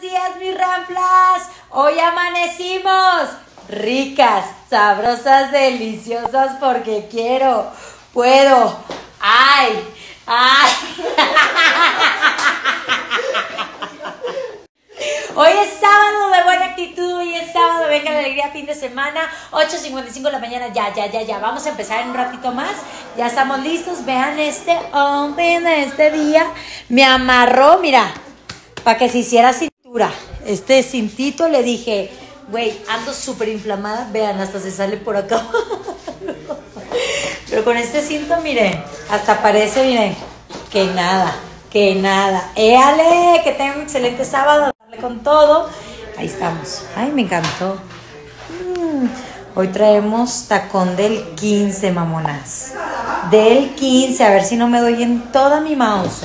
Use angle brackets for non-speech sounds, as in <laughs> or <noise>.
Días, mis ramplas. Hoy amanecimos ricas, sabrosas, deliciosas porque quiero, puedo. Ay, ay. <laughs> Hoy es sábado de buena actitud, hoy es sábado, venga la alegría, fin de semana, 8.55 de la mañana, ya, ya, ya, ya, vamos a empezar en un ratito más, ya estamos listos, vean este hombre este día, me amarró, mira, para que se hiciera este cintito le dije, güey, ando súper inflamada, vean, hasta se sale por acá, pero con este cinto, miren, hasta parece, miren, que nada, que nada, éale, que tengan un excelente sábado, darle con todo, ahí estamos, ay, me encantó. Mm, Hoy traemos tacón del 15, mamonas. Del 15, a ver si no me doy en toda mi mouse.